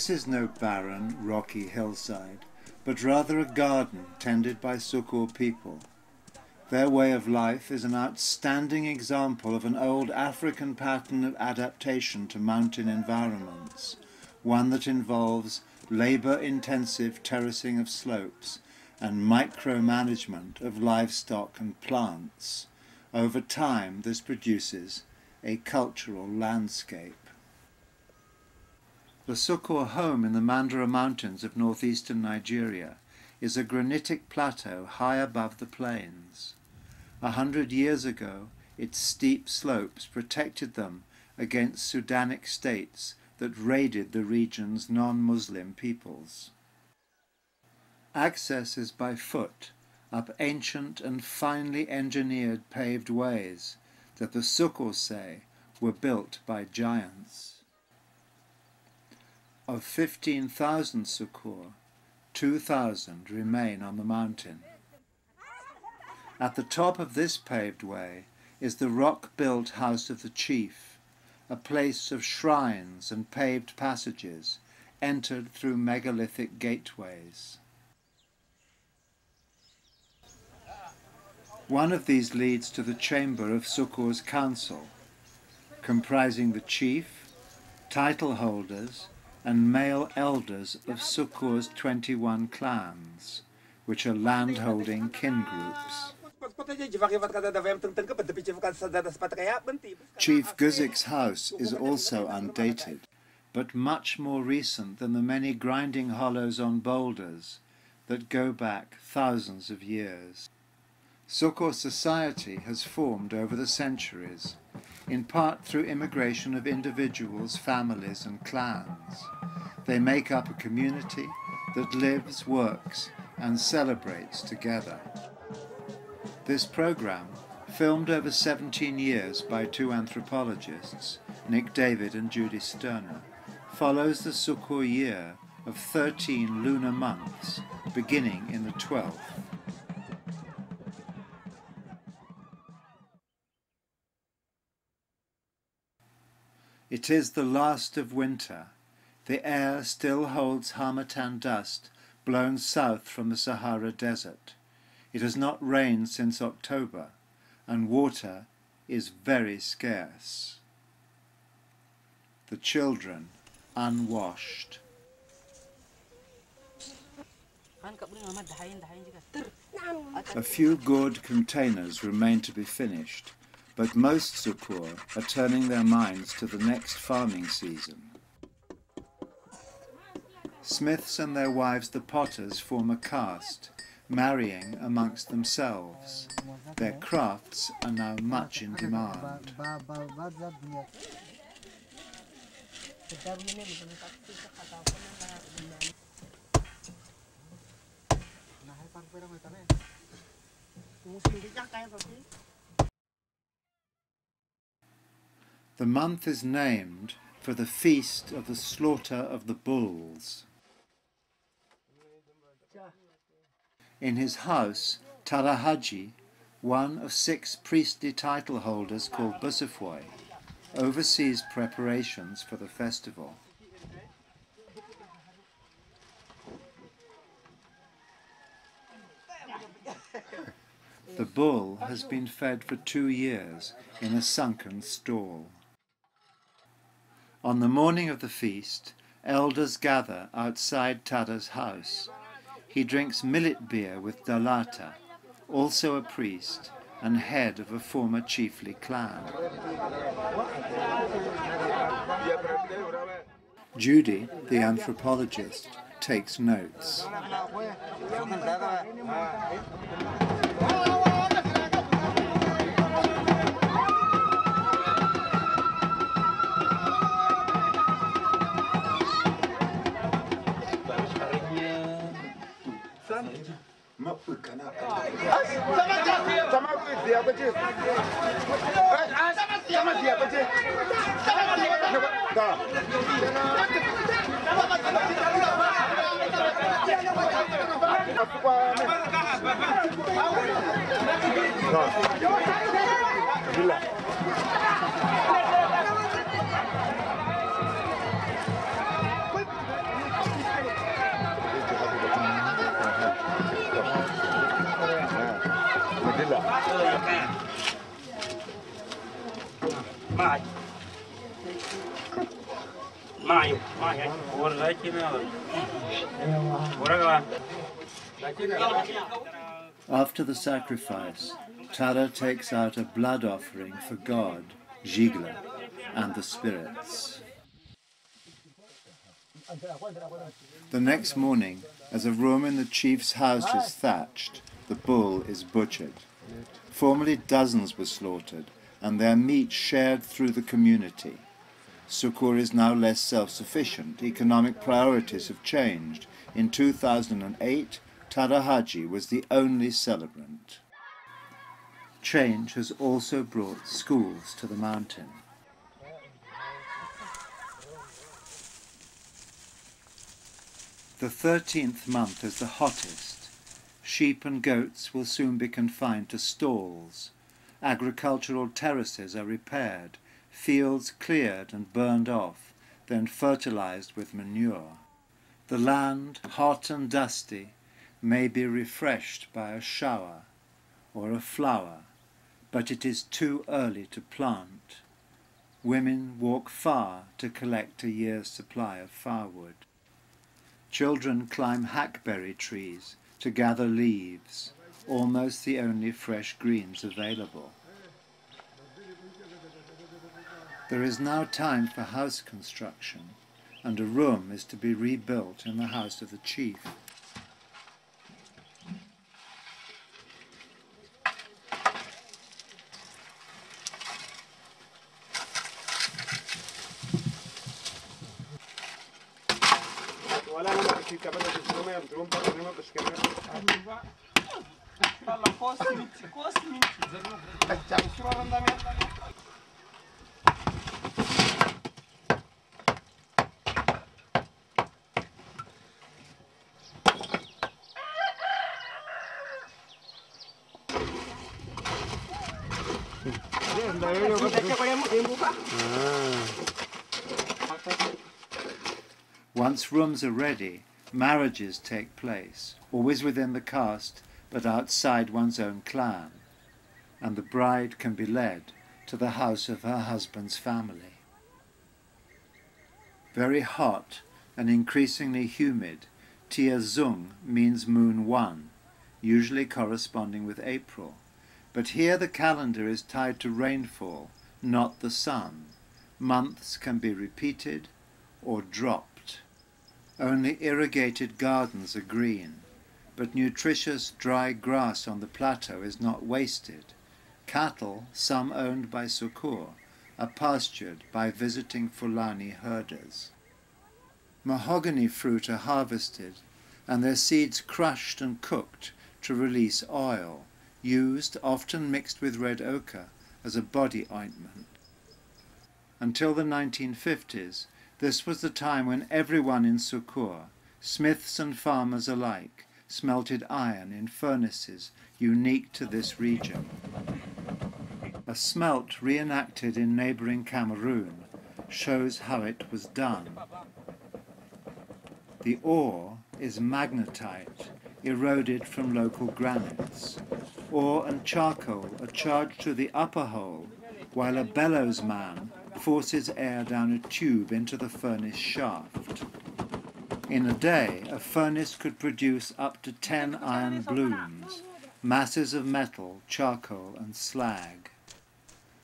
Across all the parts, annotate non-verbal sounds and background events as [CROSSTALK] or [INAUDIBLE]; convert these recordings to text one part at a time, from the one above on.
This is no barren, rocky hillside, but rather a garden tended by Sukur people. Their way of life is an outstanding example of an old African pattern of adaptation to mountain environments, one that involves labor-intensive terracing of slopes and micromanagement of livestock and plants. Over time, this produces a cultural landscape. The Sukur home in the Mandara Mountains of northeastern Nigeria is a granitic plateau high above the plains. A hundred years ago, its steep slopes protected them against Sudanic states that raided the region's non-Muslim peoples. Access is by foot up ancient and finely engineered paved ways that the Sukur say were built by giants. Of 15,000 Sukur, 2,000 remain on the mountain. At the top of this paved way is the rock-built house of the chief, a place of shrines and paved passages entered through megalithic gateways. One of these leads to the chamber of Sukur's council, comprising the chief, title holders, and male elders of Sukur's 21 clans, which are land-holding kin groups. Chief Guzik's house is also undated, but much more recent than the many grinding hollows on boulders that go back thousands of years. Sukur society has formed over the centuries, in part through immigration of individuals, families and clans. They make up a community that lives, works and celebrates together. This program, filmed over 17 years by two anthropologists, Nic David and Judy Sterner, follows the Sukur year of 13 lunar months, beginning in the 12th. It is the last of winter. The air still holds harmattan dust blown south from the Sahara Desert. It has not rained since October, and water is very scarce. The children unwashed. A few gourd containers remain to be finished, but most Sukur are turning their minds to the next farming season. Smiths and their wives the potters form a caste, marrying amongst themselves. Their crafts are now much in demand. The month is named for the feast of the slaughter of the bulls. In his house, Tarahaji, one of six priestly title holders called Busafoy, oversees preparations for the festival. The bull has been fed for two years in a sunken stall. On the morning of the feast, elders gather outside Tada's house. He drinks millet beer with Dalata, also a priest and head of a former chiefly clan. Judy, the anthropologist, takes notes. samakuiziya kuti samaziya kuti Vila. After the sacrifice, Tara takes out a blood offering for God, Jigla, and the spirits. The next morning, as a room in the chief's house is thatched, the bull is butchered. Formerly dozens were slaughtered, and their meat shared through the community. Sukur is now less self-sufficient. Economic priorities have changed. In 2008, Tarahaji was the only celebrant. Change has also brought schools to the mountain. The thirteenth month is the hottest. Sheep and goats will soon be confined to stalls. Agricultural terraces are repaired, fields cleared and burned off, then fertilized with manure. The land, hot and dusty, may be refreshed by a shower or a flower, but it is too early to plant. Women walk far to collect a year's supply of firewood. Children climb hackberry trees to gather leaves, almost the only fresh greens available. There is now time for house construction, and a room is to be rebuilt in the house of the chief. Ah. Once rooms are ready, marriages take place, always within the caste, but outside one's own clan, and the bride can be led to the house of her husband's family. Very hot and increasingly humid, Tia Zung means moon one, usually corresponding with April. But here the calendar is tied to rainfall, not the sun. Months can be repeated or dropped. Only irrigated gardens are green, but nutritious dry grass on the plateau is not wasted. Cattle, some owned by Sukur, are pastured by visiting Fulani herders. Mahogany fruit are harvested and their seeds crushed and cooked to release oil, used, often mixed with red ochre, as a body ointment. Until the 1950s, this was the time when everyone in Sukur, smiths and farmers alike, smelted iron in furnaces unique to this region. A smelt reenacted in neighbouring Cameroon shows how it was done. The ore is magnetite, eroded from local granites. Ore and charcoal are charged to the upper hole, while a bellows man forces air down a tube into the furnace shaft. In a day, a furnace could produce up to 10 iron blooms, masses of metal, charcoal and slag.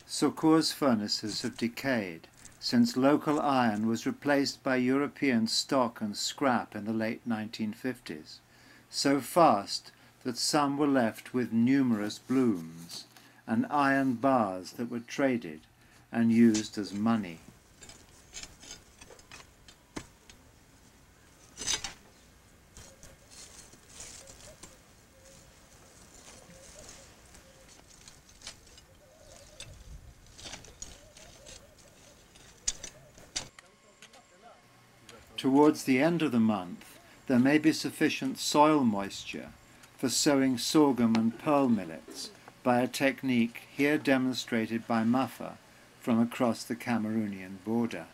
Sukur's furnaces have decayed, since local iron was replaced by European stock and scrap in the late 1950s, so fast that some were left with numerous blooms and iron bars that were traded and used as money. Towards the end of the month, there may be sufficient soil moisture for sowing sorghum and pearl millets by a technique here demonstrated by Mafa from across the Cameroonian border.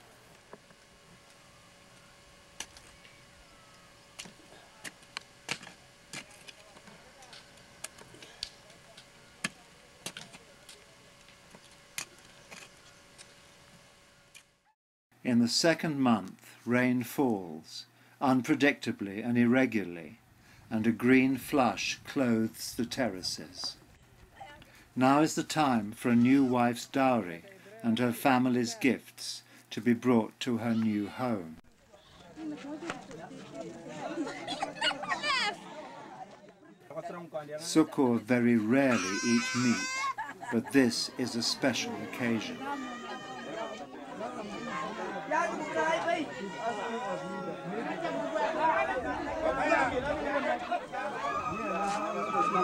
In the second month, rain falls, unpredictably and irregularly, and a green flush clothes the terraces. Now is the time for a new wife's dowry and her family's gifts to be brought to her new home. Sukur very rarely eat meat, but this is a special occasion. For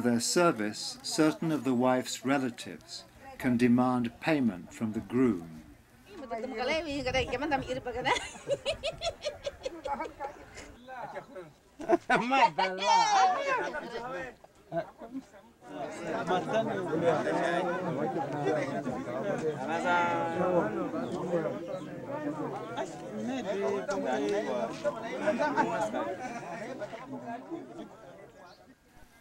their service, certain of the wife's relatives can demand payment from the groom. [LAUGHS]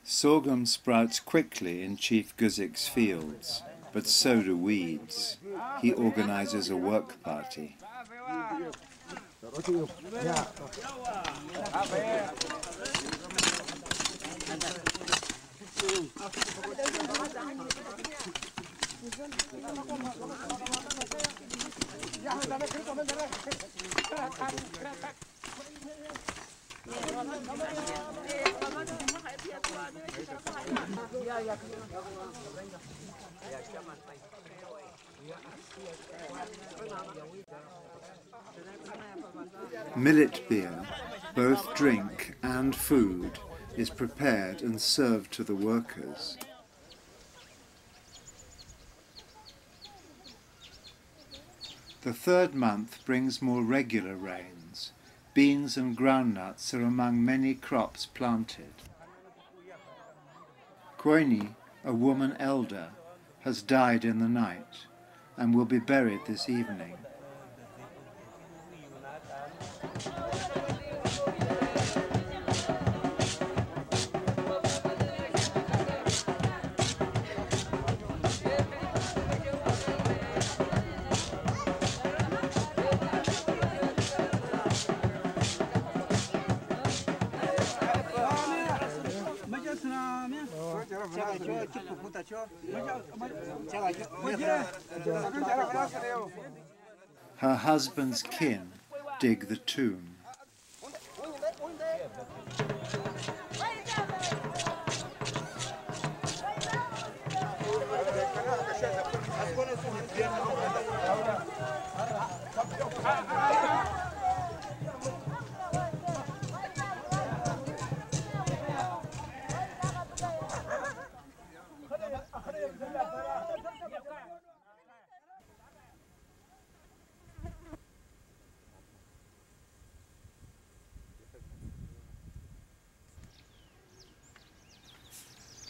Sorghum sprouts quickly in Chief Guzik's fields, but so do weeds. He organizes a work party. Millet beer, both drink and food, is prepared and served to the workers. The third month brings more regular rains. Beans and groundnuts are among many crops planted. Koini, a woman elder, has died in the night and will be buried this evening. Her husband's kin dig the tomb. [LAUGHS]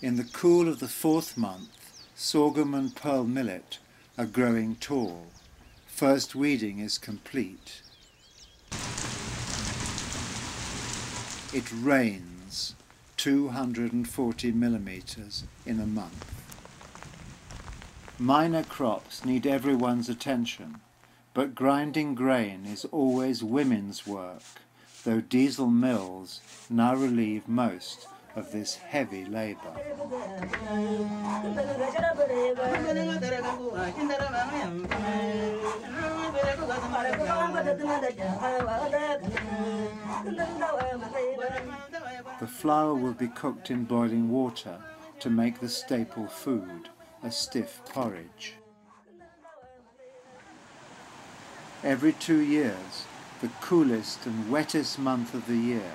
In the cool of the fourth month, sorghum and pearl millet are growing tall. First weeding is complete. It rains 240 millimeters in a month. Minor crops need everyone's attention, but grinding grain is always women's work, though diesel mills now relieve most of this heavy labor. The flour will be cooked in boiling water to make the staple food, a stiff porridge. Every two years, the coolest and wettest month of the year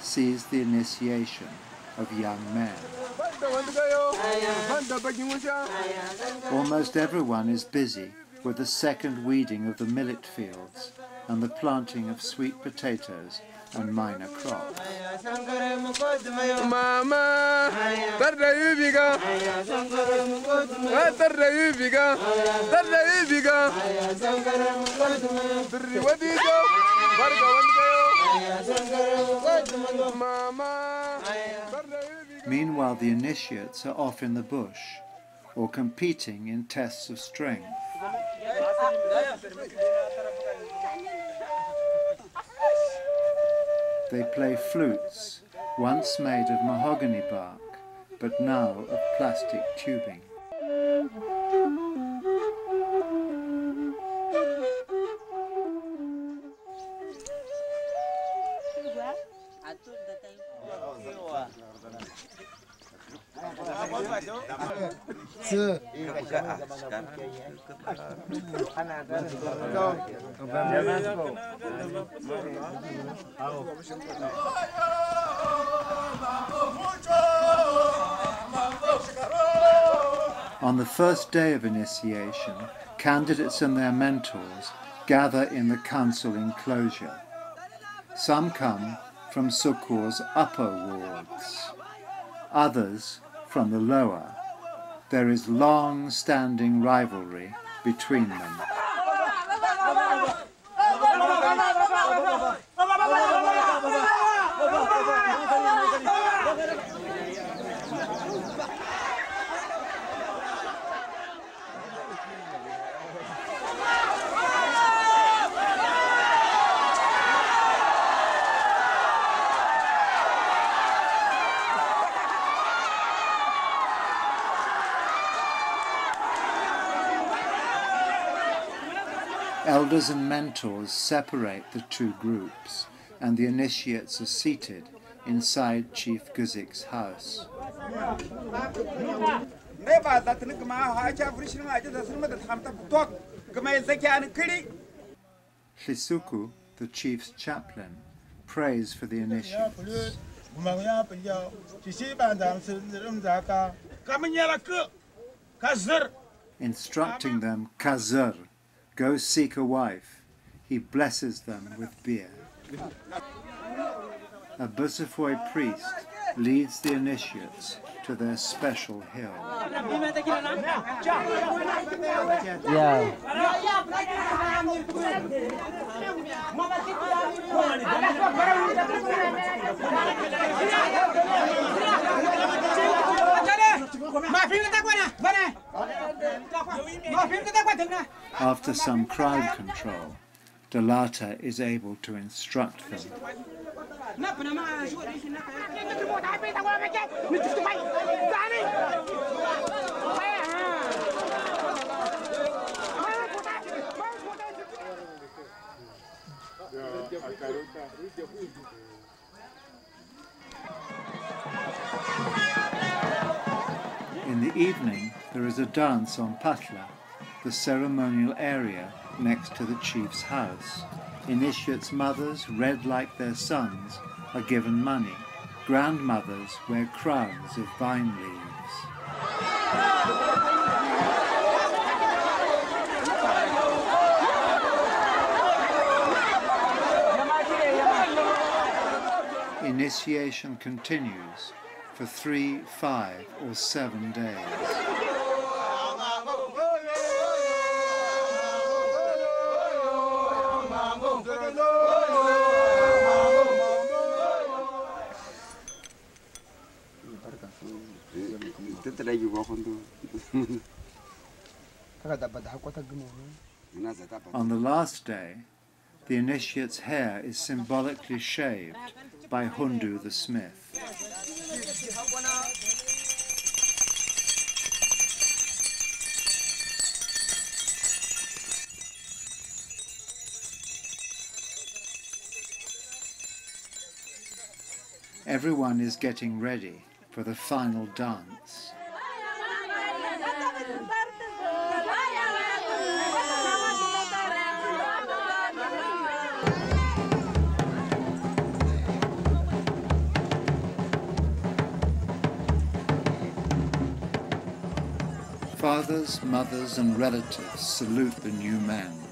sees the initiation of young men. Almost everyone is busy with the second weeding of the millet fields and the planting of sweet potatoes and minor crops. Mama, tarda yubiga, tarda yubiga, tarda yubiga, tarda yubiga, barka wanda Meanwhile, the initiates are off in the bush or competing in tests of strength. They play flutes, once made of mahogany bark, but now of plastic tubing. On the first day of initiation, candidates and their mentors gather in the council enclosure. Some come from Sukur's upper wards, others from the lower. There is long-standing rivalry between them. Elders and mentors separate the two groups, and the initiates are seated inside Chief Guzik's house. Hlisuku, the chief's chaplain, prays for the initiates. Instructing them kazir, go seek a wife. He blesses them with beer. A Busafoy priest leads the initiates to their special hill. Yeah. After some crowd control, Delata is able to instruct them. Evening, there is a dance on Patla, the ceremonial area next to the chief's house. Initiates' mothers, red like their sons, are given money. Grandmothers wear crowns of vine leaves. Initiation continues for three, five, or seven days. On the last day, the initiate's hair is symbolically shaved by Hundu the smith. Everyone is getting ready for the final dance. Fathers, mothers, and relatives salute the new men.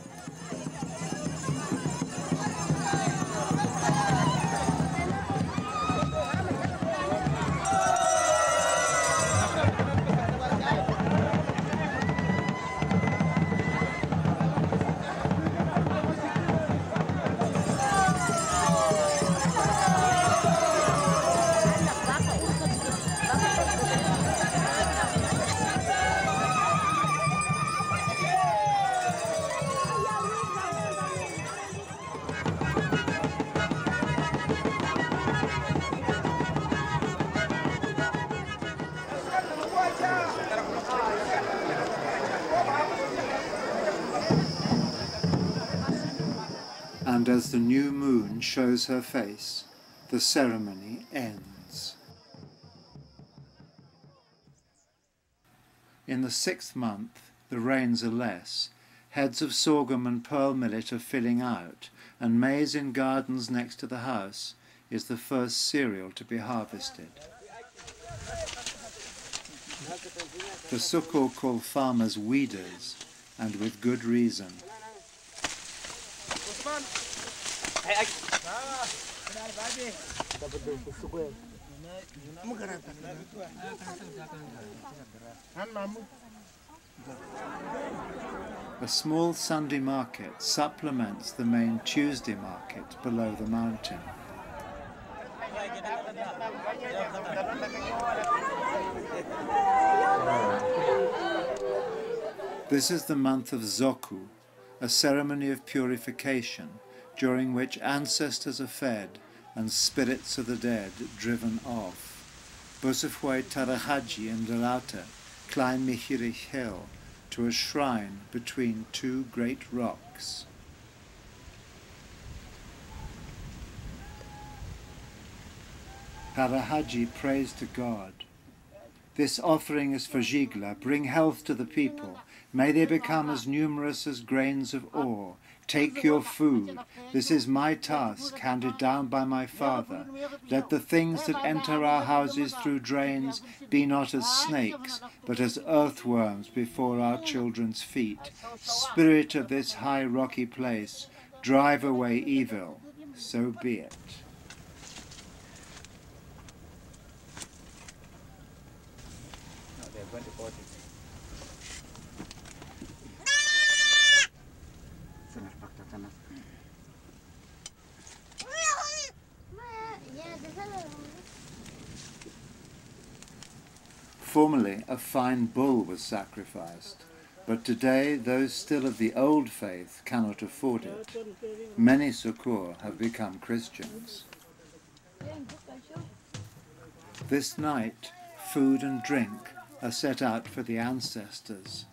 Shows her face, the ceremony ends. In the sixth month, the rains are less, heads of sorghum and pearl millet are filling out, and maize in gardens next to the house is the first cereal to be harvested. The Sukur call farmers weeders, and with good reason. A small Sunday market supplements the main Tuesday market below the mountain. This is the month of Zoku, a ceremony of purification during which ancestors are fed and spirits of the dead driven off. Busafoy Tarahaji and Lalata climb Mihirich Hill to a shrine between two great rocks. Tarahaji prays to God. This offering is for Jigla. Bring health to the people. May they become as numerous as grains of ore. Take your food. This is my task, handed down by my father. Let the things that enter our houses through drains be not as snakes, but as earthworms before our children's feet. Spirit of this high rocky place, drive away evil. So be it. Formerly, a fine bull was sacrificed, but today those still of the old faith cannot afford it. Many Sukur have become Christians. This night, food and drink are set out for the ancestors.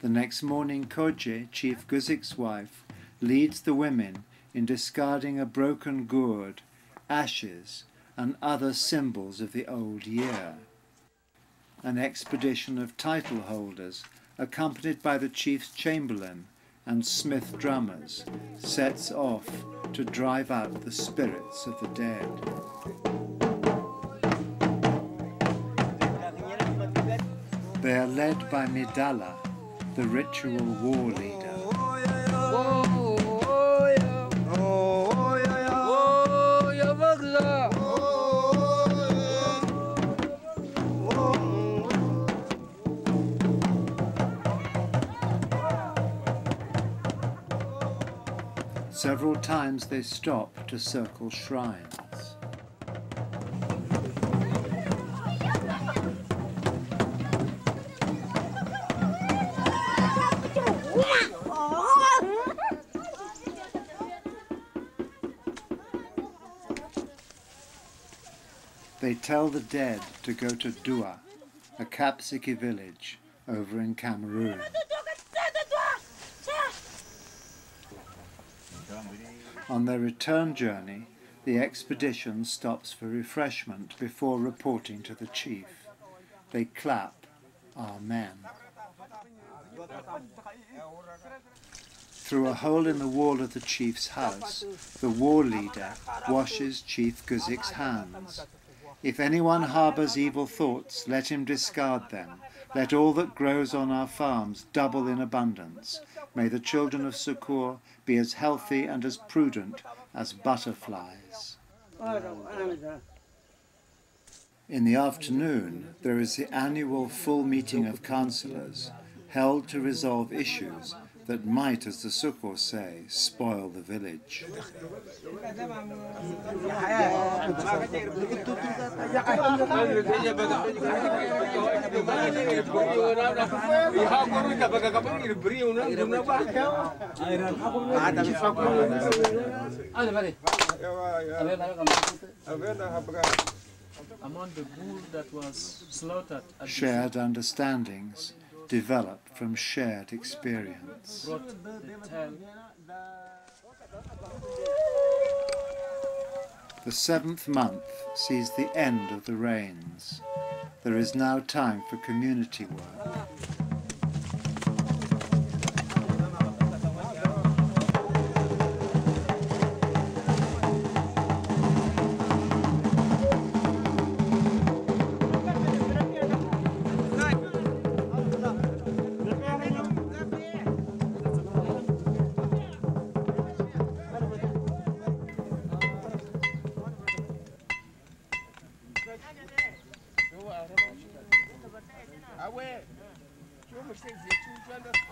The next morning, Koje, Chief Guzik's wife, leads the women in discarding a broken gourd, ashes, and other symbols of the old year an expedition of title holders, accompanied by the chief's chamberlain and smith drummers, sets off to drive out the spirits of the dead. They are led by Midala, the ritual war leader. Several times they stop to circle shrines. They tell the dead to go to Dua, a Kapsiki village over in Cameroon. On their return journey, the expedition stops for refreshment before reporting to the chief. They clap, Amen. Through a hole in the wall of the chief's house, the war leader washes Chief Guzik's hands. If anyone harbours evil thoughts, let him discard them. Let all that grows on our farms double in abundance. May the children of Sukur be as healthy and as prudent as butterflies. In the afternoon, there is the annual full meeting of councillors held to resolve issues that might, as the Sukur say, spoil the village. Among the bull that was slaughtered Shared understandings develop from shared experience. the seventh month sees the end of the rains. There is now time for community work.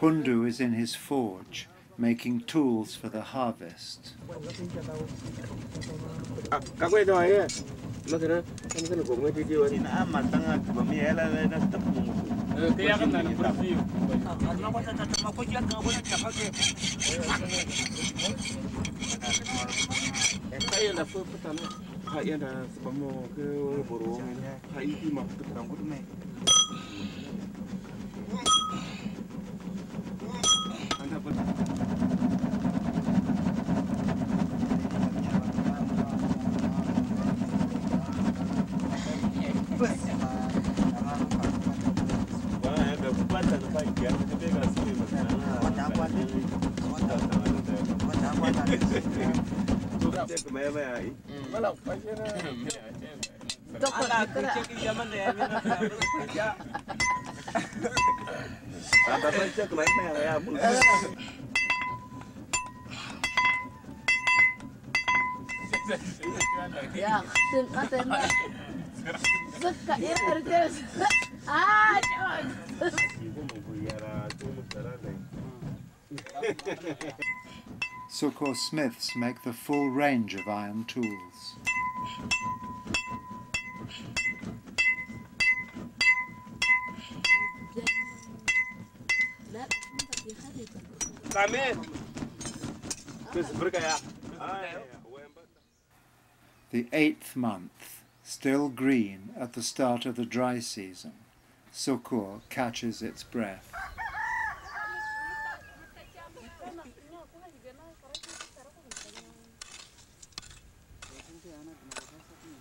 Hundu is in his forge, making tools for the harvest. Jangan. Sukur smiths make the full range of iron tools. The eighth month, still green at the start of the dry season, Sukur catches its breath.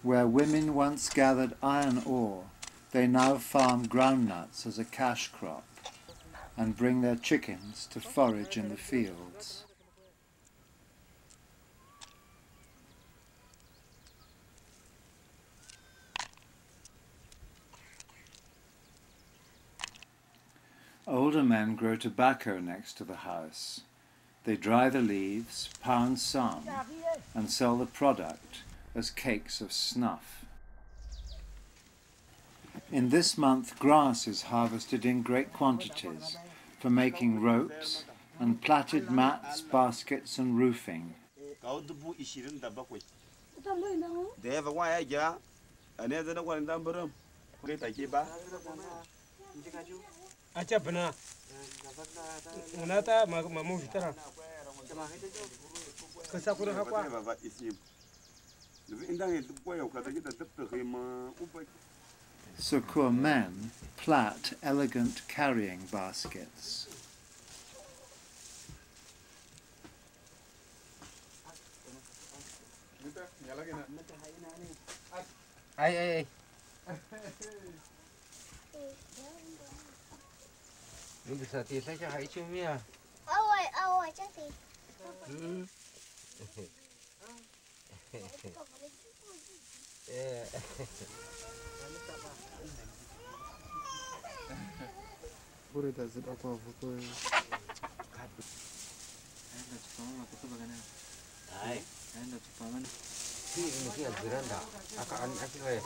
Where women once gathered iron ore, they now farm groundnuts as a cash crop and bring their chickens to forage in the fields. Older men grow tobacco next to the house. They dry the leaves, pound some, and sell the product as cakes of snuff. In this month, grass is harvested in great quantities for making ropes and plaited mats, baskets, and roofing. Kawo dubu ishirin da bakwai. Da ya fa ya ja, a ne zana kwanan dan birin. Kai take ba. acha vapore itazidi kwa vapore naenda tupamana kutoka kana hai. Naenda tupamana hii ni ya ziranda aka akiwa ya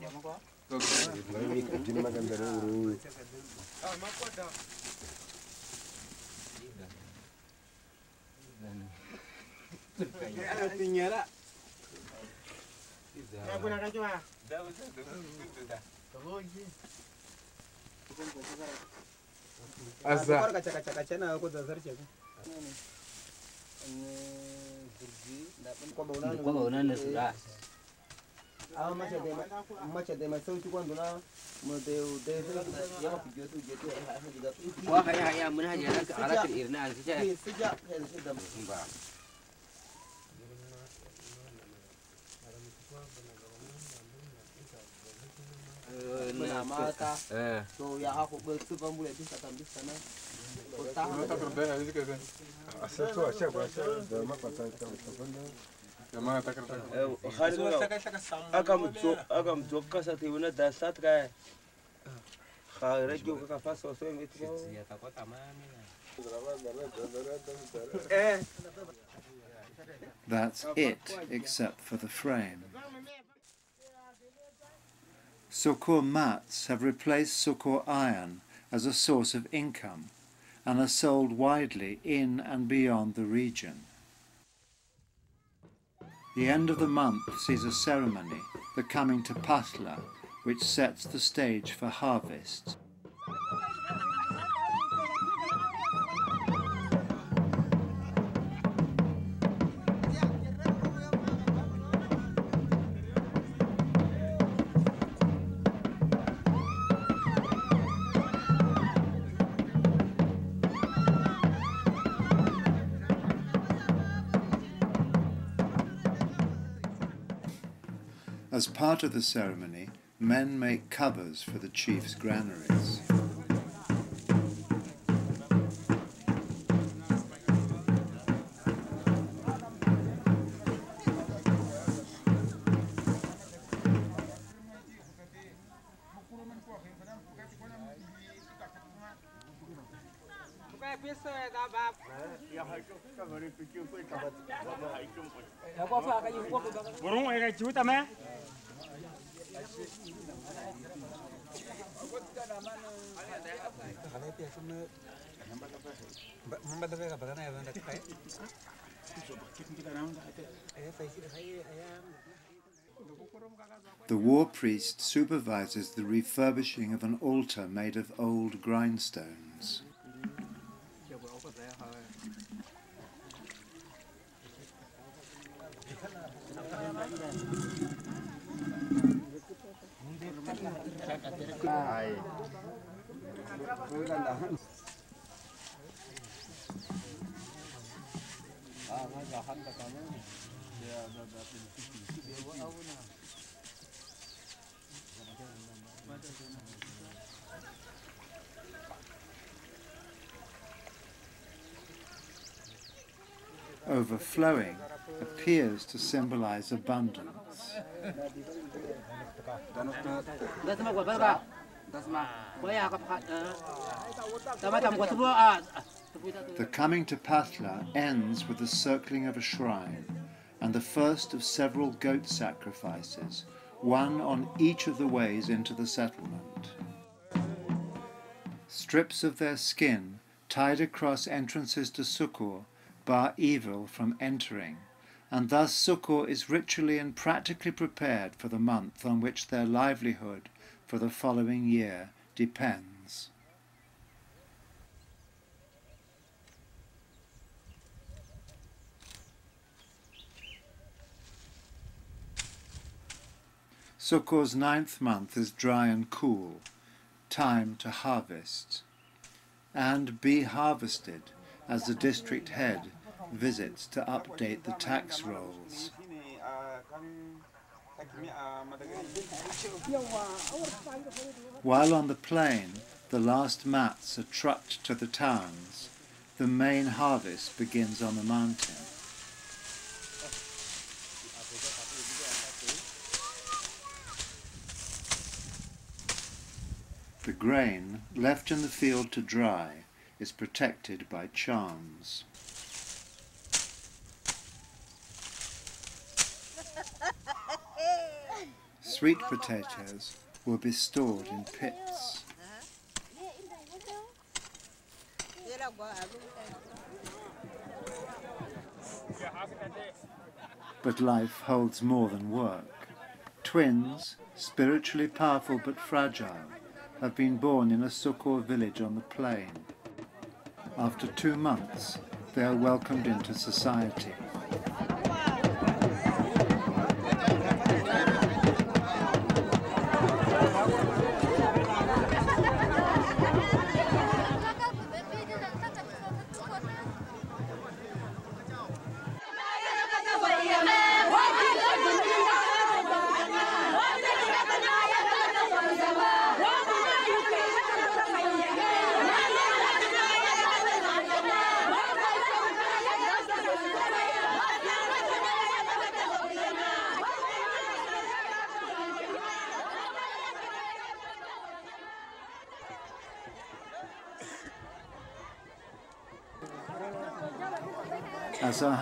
jamaa kwa mimi kijini magandara uru ah makwada Tinyara. Ya, bukan kacau ah. Dah, dah, dah. Asa. Kau kaca kaca kaca na aku dasar siapa? Kwa baunan da suda. Awa mace da mai sauki kwando na mutu da ya fi yawa da makwata ta tabbata da ma ta karta har aka mutu aka mutu kasa ta wani da sat ka ha rage ka fa so so mai tuba ya ta kota ma eh That's it, except for the frame. Sukur mats have replaced Sukur iron as a source of income and are sold widely in and beyond the region. The end of the month sees a ceremony, the coming to Patla, which sets the stage for harvest. Part of the ceremony, men make covers for the chief's granaries. The war priest supervises the refurbishing of an altar made of old Overflowing appears to symbolize abundance. The coming to Patla ends with the circling of a shrine and the first of several goat sacrifices, one on each of the ways into the settlement. Strips of their skin tied across entrances to Sukur bar evil from entering, and thus Sukur is ritually and practically prepared for the month on which their livelihood for the following year depends. Sukur's ninth month is dry and cool, time to harvest, and be harvested as the district head visits to update the tax rolls. While on the plain, the last mats are trucked to the towns. The main harvest begins on the mountain. The grain, left in the field to dry, is protected by charms. Sweet potatoes will be stored in pits. But life holds more than work. Twins, spiritually powerful but fragile, have been born in a Sukur village on the plain. After two months, they are welcomed into society.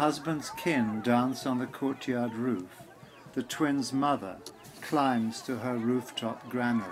Husband's kin dance on the courtyard roof, the twins' mother climbs to her rooftop granary.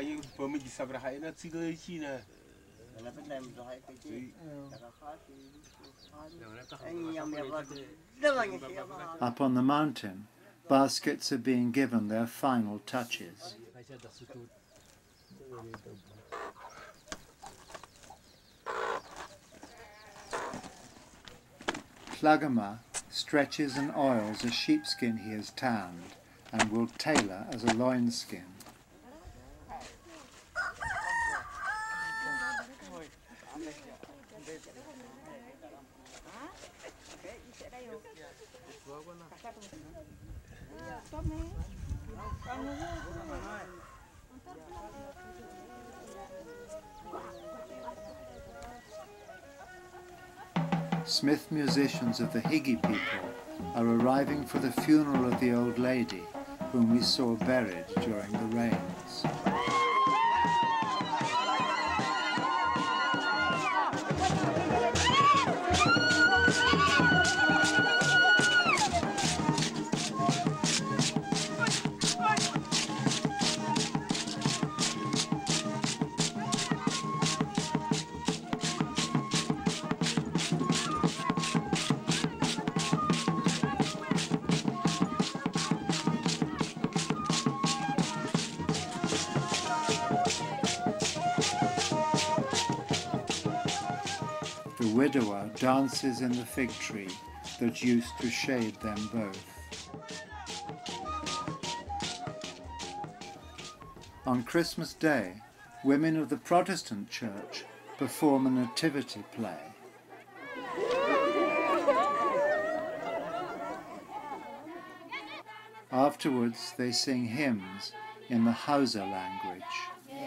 Kama kwa bayi pa mi sabra ha ina tsiga chi na Up on the mountain, baskets are being given their final touches. Klagama stretches and oils a sheepskin he has tanned and will tailor as a loinskin. Smith musicians of the Higi people are arriving for the funeral of the old lady whom we saw buried during the rains. Widower dances in the fig tree that used to shade them both. On Christmas Day, women of the Protestant Church perform a nativity play. Afterwards, they sing hymns in the Hausa language.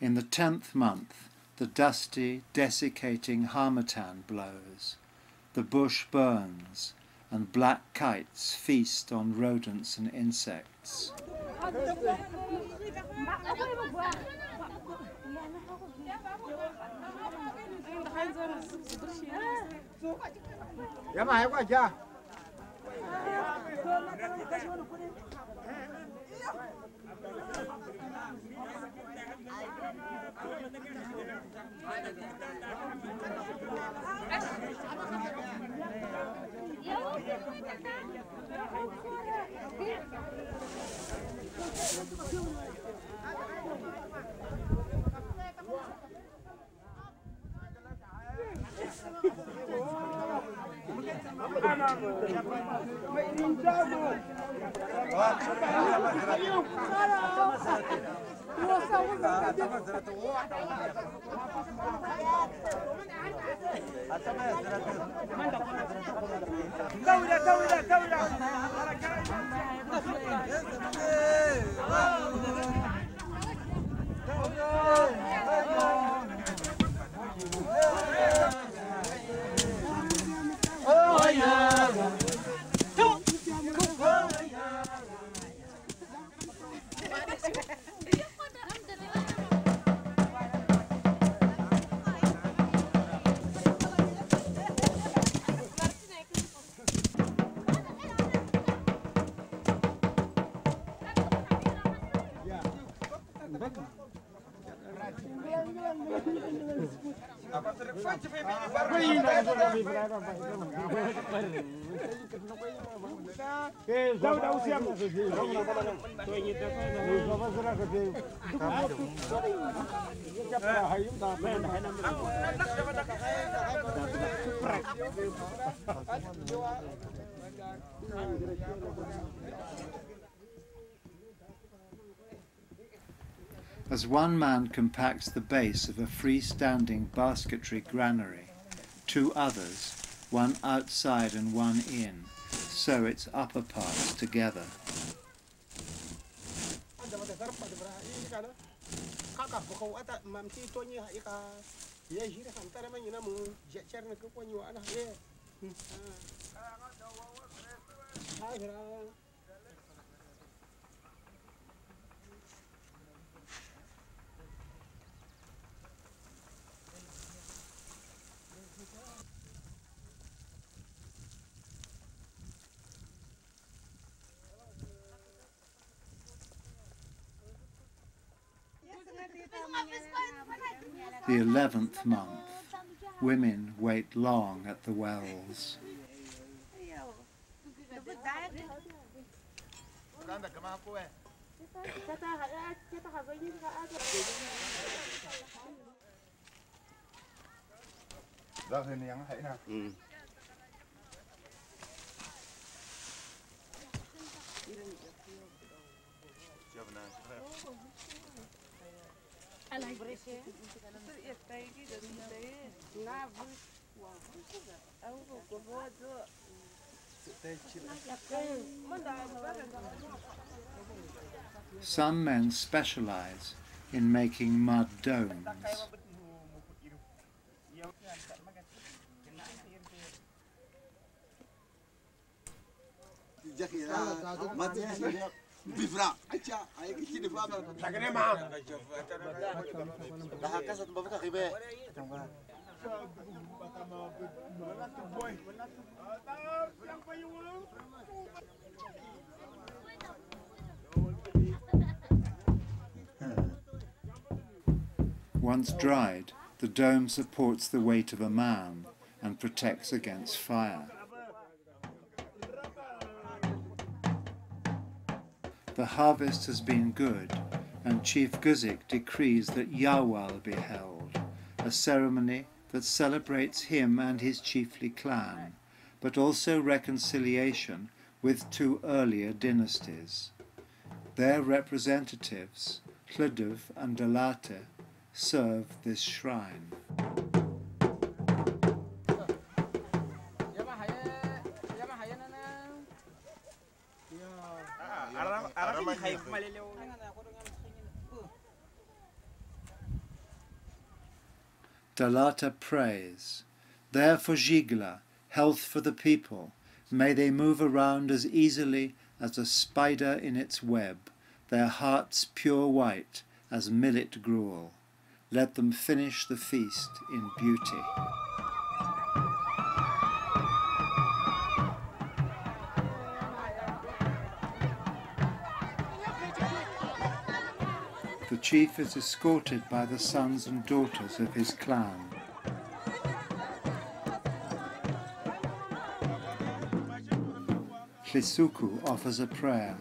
In the tenth month, the dusty, desiccating harmattan blows. The bush burns, and black kites feast on rodents and insects. Manda تولى تولى تولى Oh, yeah. As one man compacts the base of a freestanding basketry granary, two others, one outside and one in, sew its upper parts together. [LAUGHS] The eleventh month, women wait long at the wells. Some men specialize in making mud domes. Once dried, the dome supports the weight of a man and protects against fire. The harvest has been good, and Chief Guzik decrees that Yawal be held, a ceremony that celebrates him and his chiefly clan, but also reconciliation with two earlier dynasties. Their representatives, Hluduv and Dalate, serve this shrine. Dalata prays, There for Jigla, health for the people, may they move around as easily as a spider in its web, their hearts pure white as millet gruel. Let them finish the feast in beauty. The chief is escorted by the sons and daughters of his clan. Hlisuku offers a prayer.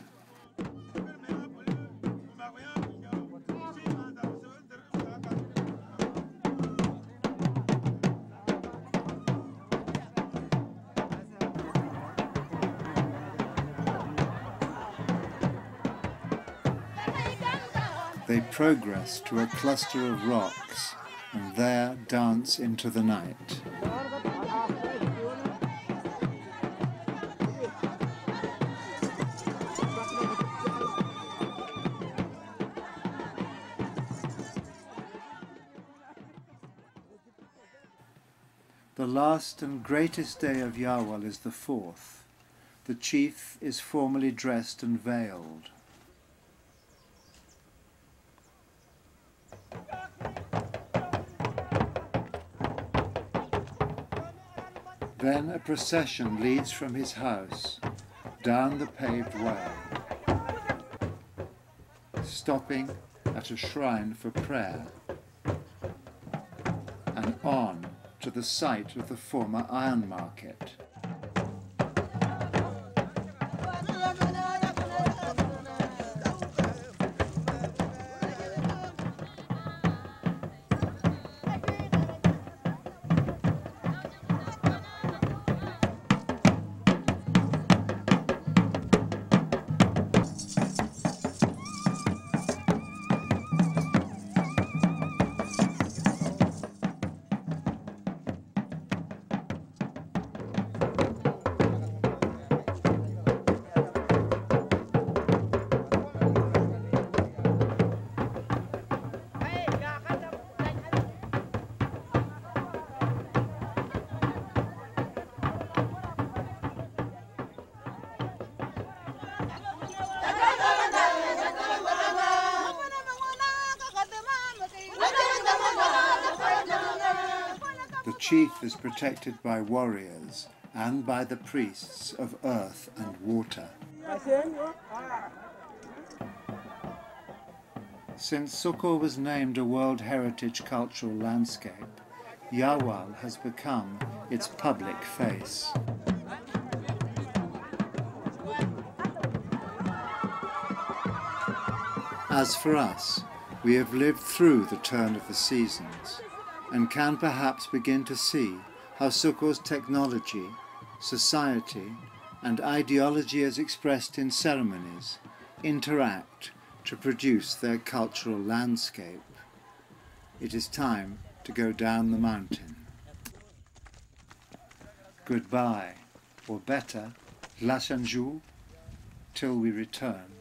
Progress to a cluster of rocks and there dance into the night. The last and greatest day of Yawal is the fourth. The chief is formally dressed and veiled. Then a procession leads from his house down the paved way, stopping at a shrine for prayer. and on to the site of the former iron market. Protected by warriors and by the priests of earth and water. Since Sukur was named a World Heritage Cultural Landscape, Yawal has become its public face. As for us, we have lived through the turn of the seasons and can perhaps begin to see how Sukur's technology, society, and ideology as expressed in ceremonies interact to produce their cultural landscape. It is time to go down the mountain. Goodbye, or better, la Sanju, till we return.